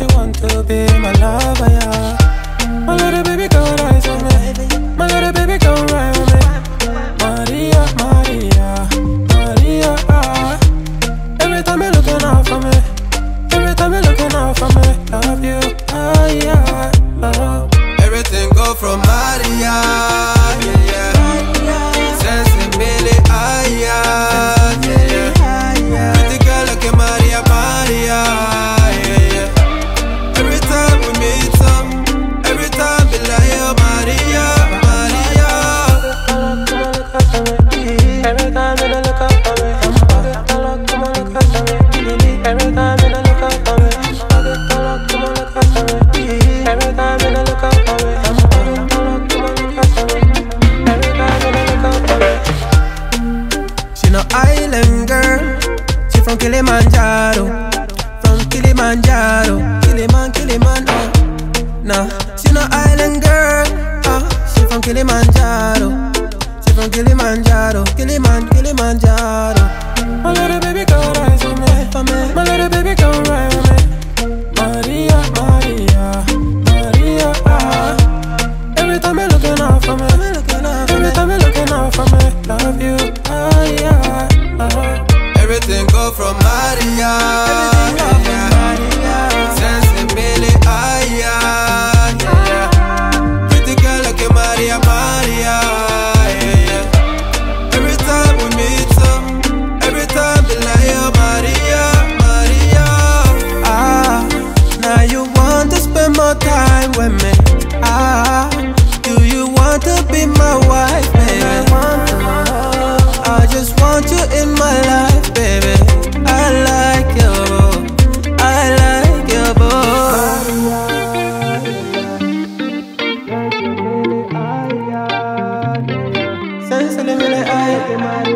what you want to Kilimanjaro, from Kilimanjaro, Kiliman, Kiliman, oh. Nah, she no island girl, oh. She from Kilimanjaro, she from Kilimanjaro, Kiliman, Kilimanjaro. My little baby come ride for me, for me. My little baby come ride for me. Maria, Maria, Maria, ah. Every time you looking out for me, every time you looking out for me, love you, ah yeah. Ah. Everything go from Maria. Yeah. Pretty girl like Maria, Maria. Every time we meet up, every time Maria, Maria. Ah, now you want to spend more time with me. Ah, do you want to be my Maria.